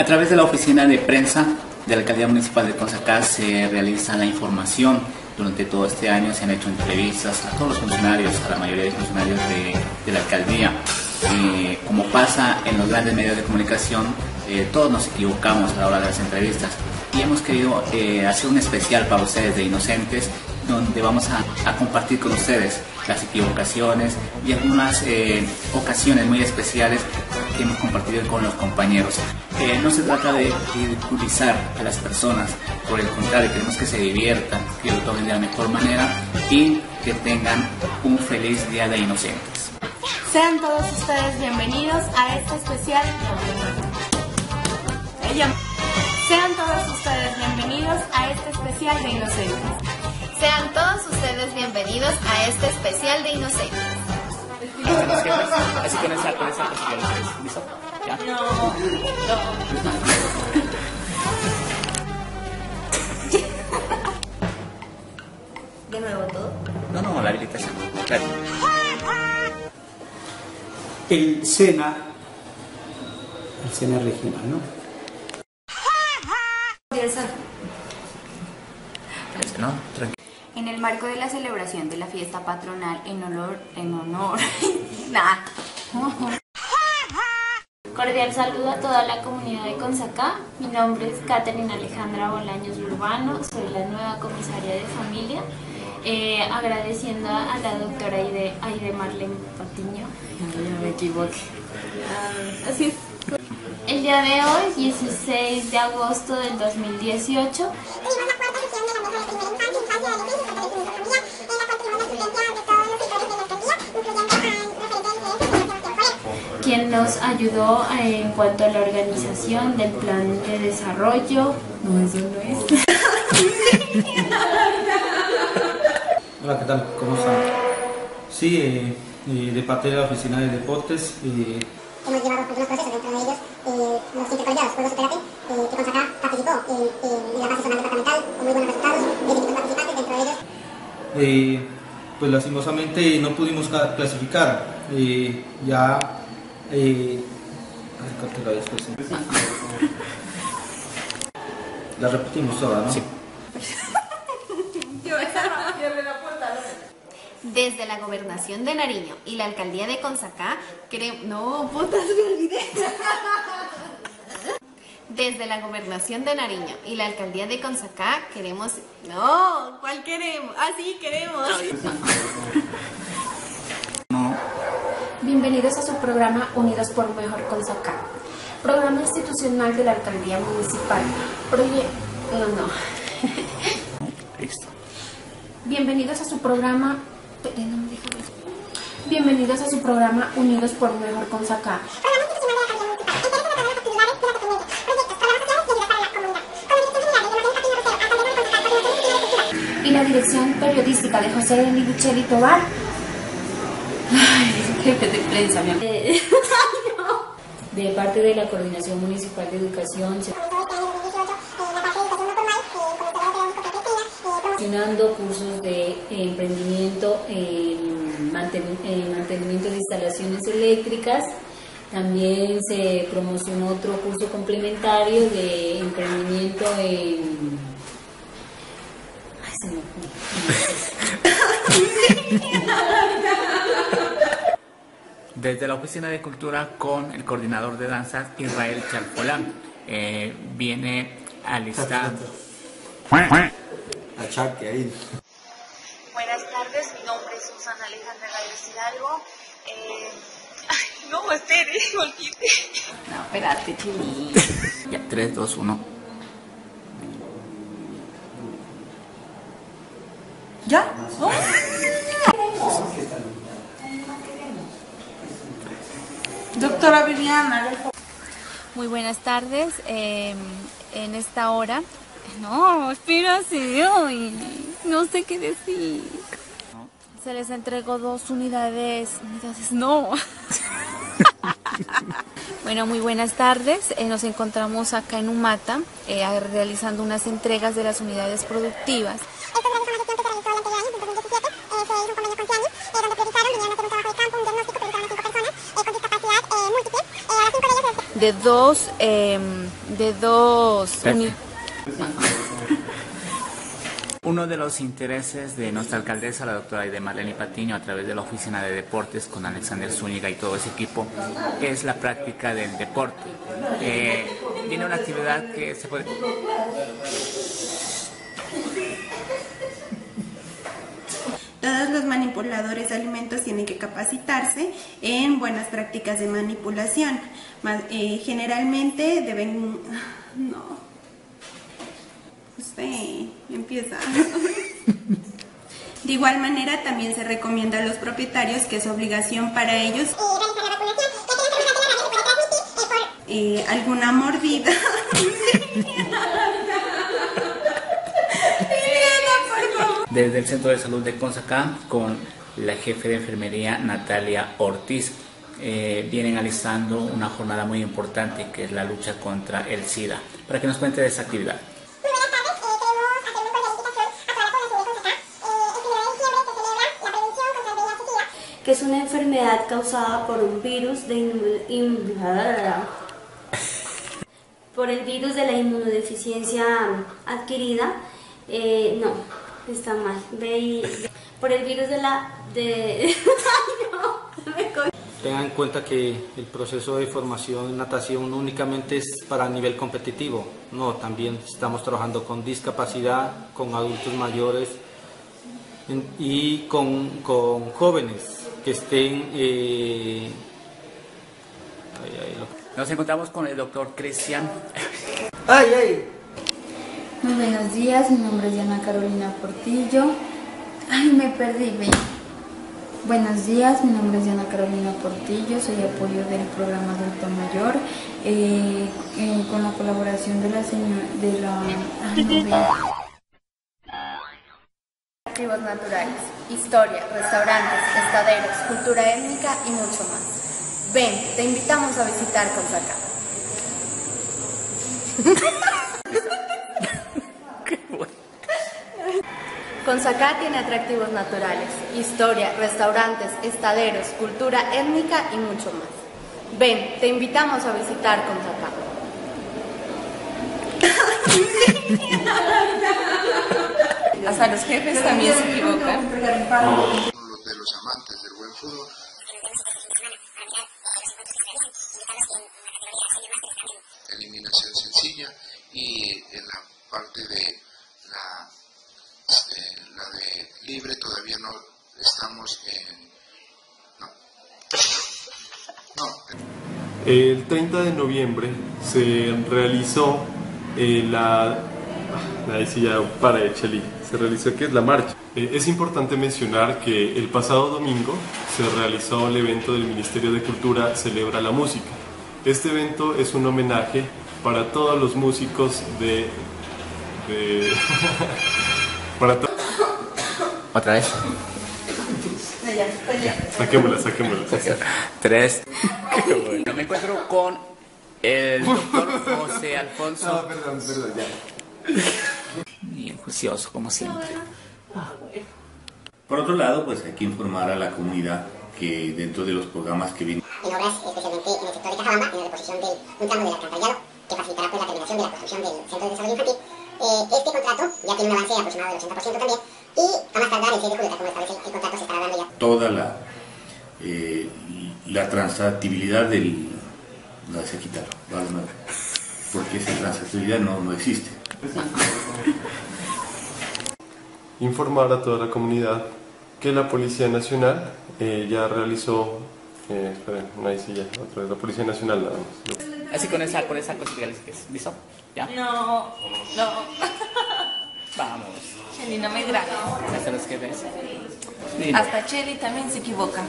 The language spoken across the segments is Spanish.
A través de la oficina de prensa de la Alcaldía Municipal de Consacá se realiza la información. Durante todo este año se han hecho entrevistas a todos los funcionarios, a la mayoría de funcionarios de, la alcaldía. Eh, como pasa en los grandes medios de comunicación, eh, todos nos equivocamos a la hora de las entrevistas y hemos querido eh, hacer un especial para ustedes de Inocentes donde vamos a compartir con ustedes las equivocaciones y algunas eh, ocasiones muy especiales que hemos compartido con los compañeros. Eh, no se trata de ridiculizar a las personas, por el contrario, queremos que se diviertan, que lo tomen de la mejor manera y que tengan un feliz Día de Inocentes. Sean todos ustedes bienvenidos a este especial. Sean todos ustedes bienvenidos a este especial de Inocentes. Sean todos ustedes bienvenidos a este especial de Inocentes. Así con esa, con esa posición. ¿Listo? ¿Ya? De nuevo todo. No, no, la habilitación. Claro. el SENA, el SENA regional, ¿no? No, tranquilo. En el marco de la celebración de la fiesta patronal en honor, en honor, nah. Cordial saludo a toda la comunidad de Consacá. Mi nombre es Catherine Alejandra Bolaños Urbano, soy la nueva comisaria de familia. Eh, agradeciendo a la doctora Aide, Aide Marlene Patiño. No me equivoqué. Ah, así es. El día de hoy, 16 de agosto del 2018, quien nos ayudó en cuanto a la organización del plan de desarrollo. No, eso no es. Hola, ¿qué tal? ¿Cómo están? Sí, eh, eh, de parte de la Oficina de Deportes, eh, hemos llevado algunos procesos, dentro de ellos eh, los intercolegiados Juegos Espérate, eh, que Consacá participó en, en la fase zonal departamental con muy buenos resultados, 10 equipos participantes, dentro de ellos eh, pues lastimosamente no pudimos ca- clasificar. Eh, ya. Eh, acércatela después, sí. La repetimos toda, ¿no? Sí. Desde la Gobernación de Nariño y la Alcaldía de Consacá, queremos... No, putas, me olvidé. Desde la Gobernación de Nariño y la Alcaldía de Consacá queremos... No, ¿cuál queremos? Ah, sí, queremos. No, Bienvenidos a su programa Unidos por un Mejor Consacá. Programa institucional de la Alcaldía Municipal. Proye... No, no. listo. Bienvenidos a su programa. Bienvenidos a su programa Unidos por un Mejor Consacá. La dirección periodística de José de Micheli Tobar. Ay, jefe de prensa, mi amor. De parte de la Coordinación Municipal de Educación, se gestionando cursos de emprendimiento en manten- en mantenimiento de instalaciones eléctricas. También se promocionó otro curso complementario de emprendimiento en... Ay, se me Desde la Oficina de Cultura con el coordinador de danzas Israel Chalfolán. Eh, viene alistando. Achaque ahí. Buenas tardes, mi nombre es Susana Alejandra Galvez Hidalgo. Eh, ay, no, espere, olvide. No, espérate, chinita. Ya, 3, 2, 1. ¿Ya? ¿No? Doctora Viviana. Muy buenas tardes. eh, en esta hora. No, ay, no sé qué decir. Se les entregó dos unidades. Unidades, no. bueno, muy buenas tardes. eh, nos encontramos acá en Humata eh, realizando unas entregas de las unidades productivas. Esto es una gestión que se realizó el anterior año, en 2017, eh, se hizo un convenio con Ciani, eh, donde priorizaron, vinieron a hacer un trabajo de campo, un diagnóstico, priorizaron a cinco personas eh, con discapacidad eh, múltiple. Eh, de dos, em, de dos Uno de los intereses de nuestra alcaldesa, la doctora Aide Marlene Patiño, a través de la Oficina de Deportes con Alexander Zúñiga y todo ese equipo, es la práctica del deporte. Eh, tiene una actividad que se puede... Todos los manipuladores de alimentos tienen que capacitarse en buenas prácticas de manipulación. Ma- eh, generalmente deben... No. Usted empieza. De igual manera, también se recomienda a los propietarios que es obligación para ellos eh, alguna mordida. Desde el Centro de Salud de Consacá, con la jefe de enfermería Natalia Ortiz, eh, vienen alistando una jornada muy importante que es la lucha contra el SIDA. Para que nos cuente de esa actividad. que es una enfermedad causada por un virus de por el virus de la inmunodeficiencia adquirida. Eh, no, está mal. VI por el virus de la de Ay, no, me Tengan en cuenta que el proceso de formación en natación no únicamente es para nivel competitivo, no, también estamos trabajando con discapacidad, con adultos mayores en- y con, con jóvenes que estén... eh, ay, ay, lo- Nos encontramos con el doctor Cristian. ¡Ay, ay! Muy buenos días, mi nombre es Diana Carolina Portillo. Ay, me perdí, ve. Buenos días, mi nombre es Diana Carolina Portillo, soy apoyo del programa Adulto Mayor, eh, eh, con la colaboración de la señora, de la... Ay, no veo. Activos naturales, historia, restaurantes, estaderos, cultura étnica y mucho más. Ven, te invitamos a visitar Consacá. Consacá tiene atractivos naturales, historia, restaurantes, estaderos, cultura étnica y mucho más. Ven, te invitamos a visitar Consacá. Hasta los jefes también se equivocan. Los de los amantes del buen fútbol. Eliminación sencilla y en la parte de la, eh, la de libre todavía no estamos en... No. No, El 30 de noviembre se realizó eh, la... ah, Ahí sí ya para de Cheli. Se realizó que es la marcha. Eh, es importante mencionar que el pasado domingo se realizó el evento del Ministerio de Cultura Celebra la Música. Este evento es un homenaje para todos los músicos de... de para ¿Otra vez? Saquémosla, saquémosla. Tres. Qué bueno. Me encuentro con el doctor José Alfonso. No, perdón, perdón, ya. Bien juicioso, como siempre. Por otro lado, pues hay que informar a la comunidad que dentro de los programas que vienen en obras especialmente en el sector de Cajabamba, en la reposición de un tramo del alcantarillado que facilitará pues, la terminación de la construcción del Centro de Desarrollo Infantil. Eh, este contrato ya tiene un avance aproximado del 80% también y a más tardar el 6 de julio, como establece el contrato, se estará dando ya toda la, eh, la transactibilidad del... No, se quitaron, vale, no, porque esa transactibilidad no, no existe. informar a toda la comunidad que la Policía Nacional eh, ya realizó, eh, esperen, no, ahí sí ya, otra vez, la Policía Nacional nada más. Así con esa, con esa cosita que. ¿Listo? ¿Ya? No, no. Vamos. Cheli, no me grabes. Hasta los jefes. Hasta Cheli también se equivoca.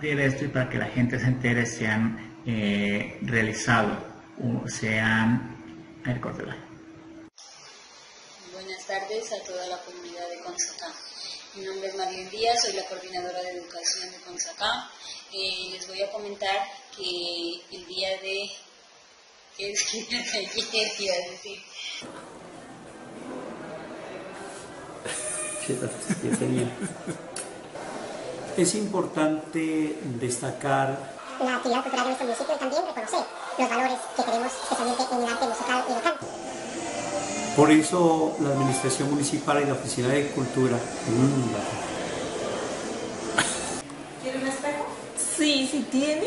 De esto y para que la gente se entere se han eh, realizado, o se han... A ver, córtela. Buenas tardes a toda la comunidad de Consacá. Mi nombre es Marlene Díaz, soy la coordinadora de educación de Consacá. Eh, les voy a comentar que el día de... Es que ¿qué iba a decir? Es importante destacar la actividad cultural de nuestro municipio y también reconocer los valores que queremos especialmente en el arte musical y local. Por eso la Administración Municipal y la Oficina de Cultura. Mm, ¿Quiere un espejo? Sí, sí tiene.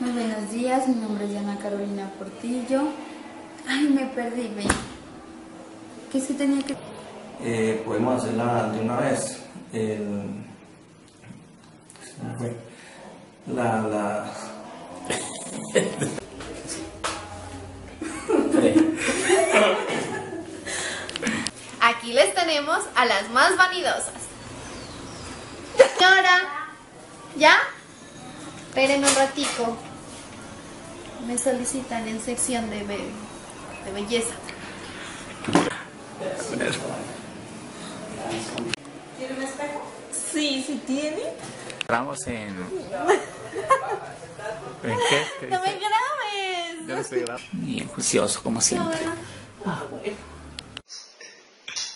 Muy buenos días, mi nombre es Diana Carolina Portillo. Ay, me perdí, ven. ¿Qué es que tenía que...? Eh, podemos hacerla de una vez. El-. La, la... Aquí les tenemos a las más vanidosas. Señora, ¿ya? Esperen un ratico. Me solicitan en sección de, be- de belleza. ¿Quiere un espejo? Sí, sí tiene. Entramos en... ¿En qué? ¿Qué ¡No me grabes! Yo no estoy grabando. Bien juicioso, como siempre.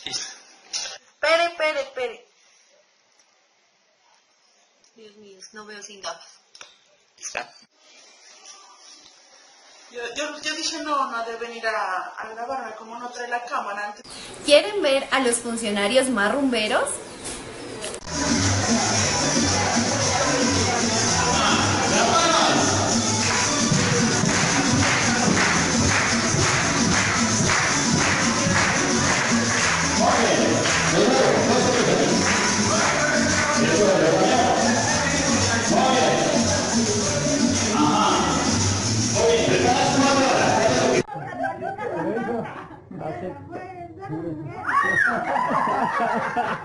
Espere, espere, espere. Dios mío, no veo sin gafas. Yo, yo, yo dije, no, no ha de venir a, a grabarme, como no trae la cámara antes. ¿Quieren ver a los funcionarios más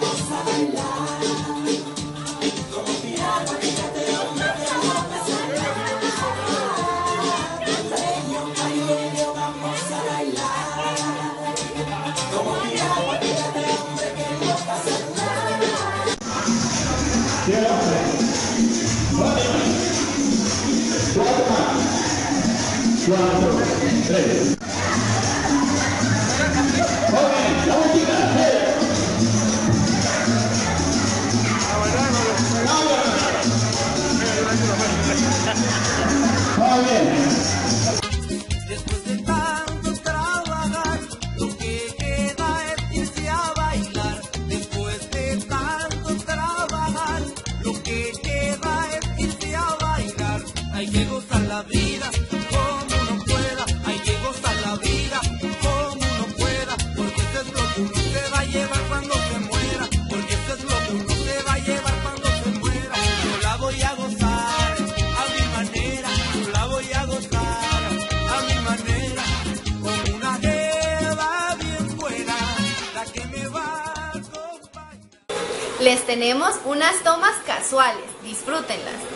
Essa. La vida como uno pueda. Hay que gozar la vida como uno pueda. Porque esto es lo que se va a llevar cuando se muera. Porque esto es lo que se va a llevar cuando se muera. Yo la voy a gozar a mi manera. Yo la voy a gozar a mi manera. Con una jeva bien buena. La que me va a Les tenemos unas tomas casuales. Disfrútenlas.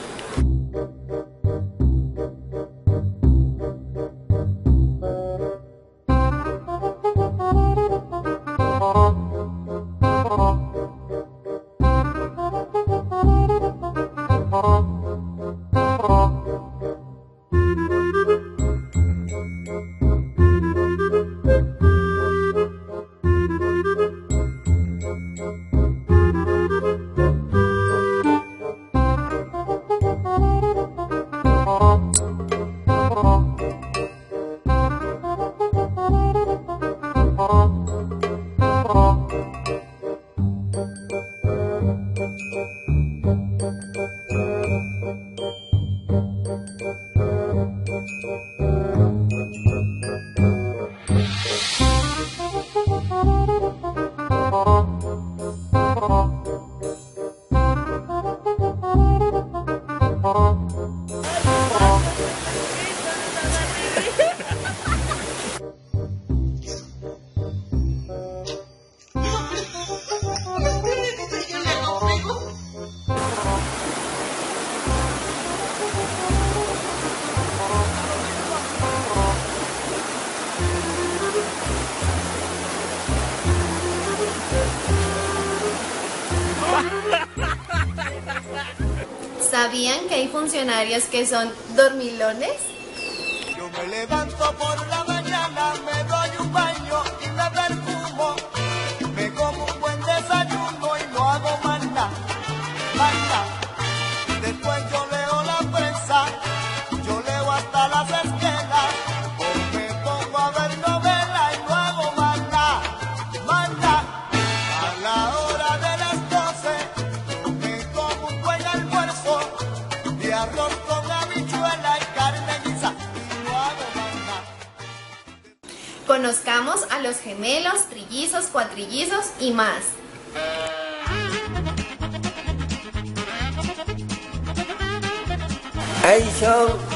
Funcionarios que son dormilones? Trillizos, cuatrillizos y más. Ahí son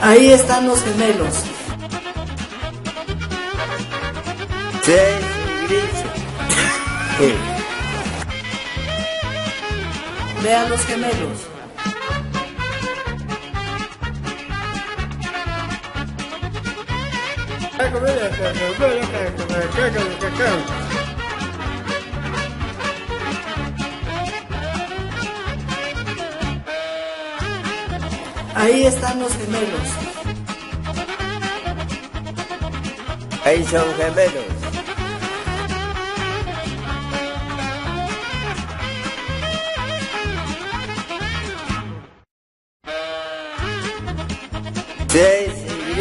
Ahí están los gemelos. grises. Vean los gemelos. Ahí están los gemelos. Ahí son gemelos. Dez, e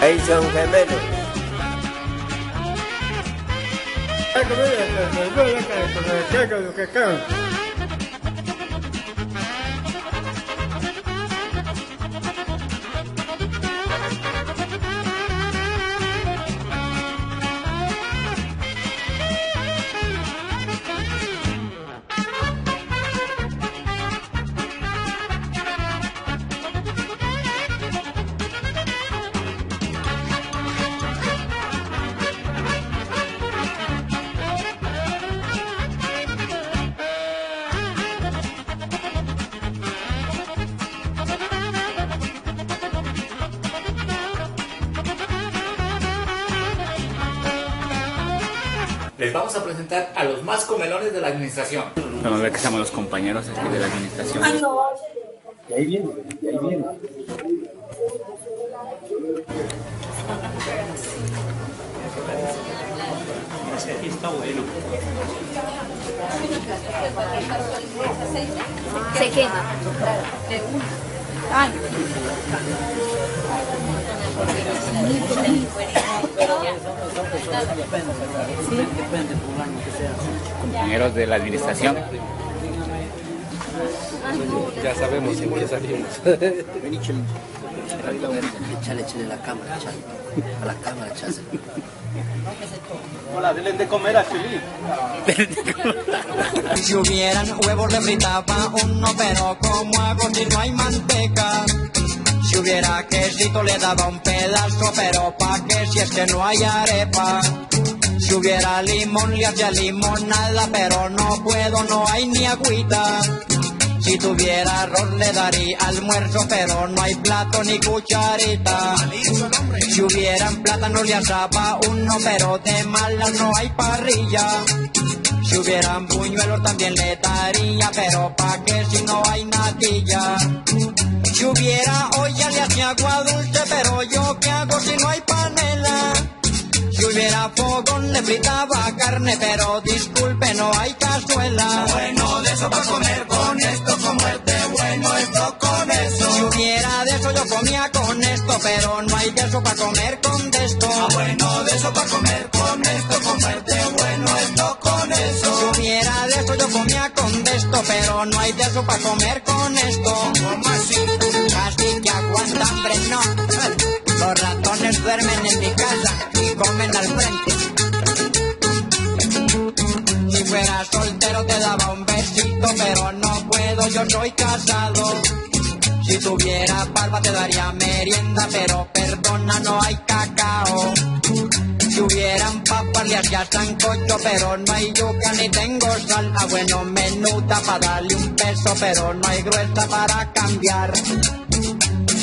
Aí são vermelhos. Agora, agora, que agora, agora, agora, agora, agora, agora, agora, vamos a presentar a los más comelones de la administración. Vamos a ver que estamos los compañeros aquí de la administración. Y ahí viene, y ahí viene. Aquí está bueno. Se quema. Ay. Compañeros de la administración. Ya sabemos en qué salimos. Échale, échale la cámara, échale. A la cámara, échale. Hola, denle de comer a Chili. Si hubieran huevos le fritaba uno, pero como hago si no hay manteca? Si hubiera quesito le daba un pedazo, pero pa' qué si es que no hay arepa? Si hubiera limón le hacía limonada, pero no puedo, no hay ni agüita. Si tuviera arroz le daría almuerzo, pero no hay plato ni cucharita. Si hubieran plátano le asaba uno, pero de mala no hay parrilla. Si hubieran buñuelos también le daría, pero pa' qué si no hay natilla. Si hubiera olla le hacía agua dulce, pero yo qué hago si no hay panela. Si hubiera fogón le fritaba carne, pero disculpe, no hay cazuela. Bueno, de eso para comer con esto, como el de bueno esto con eso. Si hubiera de eso yo comía con esto, pero no hay de eso para comer con de esto. bueno, de eso para comer con esto, de bueno esto con eso. Si hubiera de eso yo comía con de esto, pero no hay de eso para comer con esto. ¿Cómo así? Los ratones duermen en mi casa y comen al frente. Si fuera soltero te daba un besito, pero no puedo, yo soy casado. Si tuviera barba te daría merienda, pero perdona, no hay cacao. Si hubieran papas le hacía sancocho, pero no hay yuca ni tengo sal. Ah, bueno, menuda para darle un peso, pero no hay gruesa para cambiar.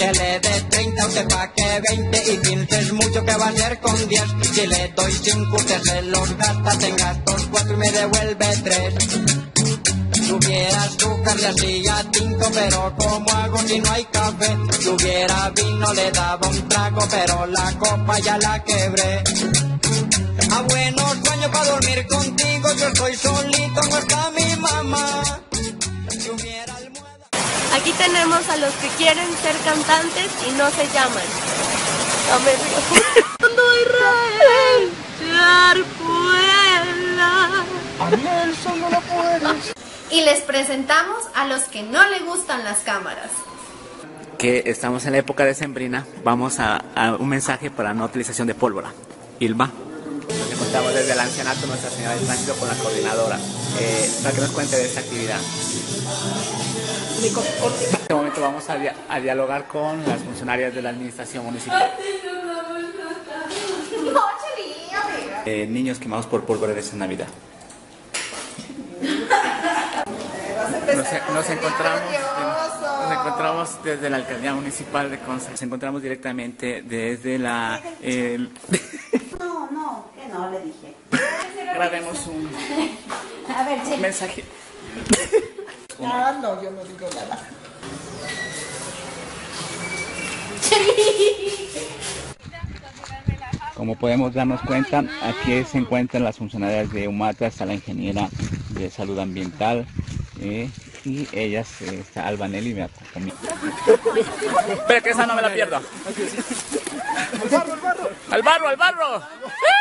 Que le dé 30, usted pa' que 20 y 15 es mucho que va con 10. Si le doy 5, usted se los gasta, tenga estos 4 y me devuelve 3. Si hubiera azúcar le hacía tinto, pero ¿cómo hago si no hay café? Si hubiera vino le daba un trago, pero la copa ya la quebré. A buenos sueños para dormir contigo, yo estoy solito, no está mi mamá. Si Aquí tenemos a los que quieren ser cantantes y no se llaman. No me Nelson no lo puedes. Y les presentamos a los que no le gustan las cámaras. Que estamos en la época de Sembrina, vamos a, a un mensaje para no utilización de pólvora. Ilma. Nos encontramos desde el ancianato Nuestra Señora del Tránsito con la coordinadora, eh, para que nos cuente de esta actividad. En este momento vamos a, dia- a dialogar con las funcionarias de la administración municipal. Eh, niños quemados por pólvora de esta Navidad. Nos, nos encontramos, nos encontramos desde la alcaldía municipal de Conza. Nos encontramos directamente desde la. eh, No, no, que no, le dije. grabemos un, A ver, un mensaje. Ah, no, yo no digo nada. Como podemos darnos cuenta, aquí se encuentran las funcionarias de UMATA, está la ingeniera de salud ambiental eh, y ellas, eh, está Albanelli, me acompaña. Espera que esa no me la pierdo. ¡Al barro, al barro! ¡Eso!